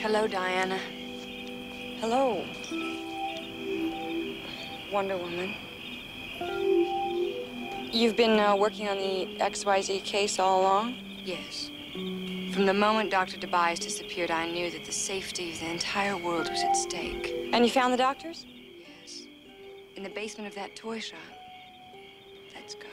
Hello, Diana. Hello. Wonder Woman. You've been uh, working on the XYZ case all along? Yes. From the moment Dr. Tobias disappeared, I knew that the safety of the entire world was at stake. And you found the doctors? Yes. In the basement of that toy shop. Let's go.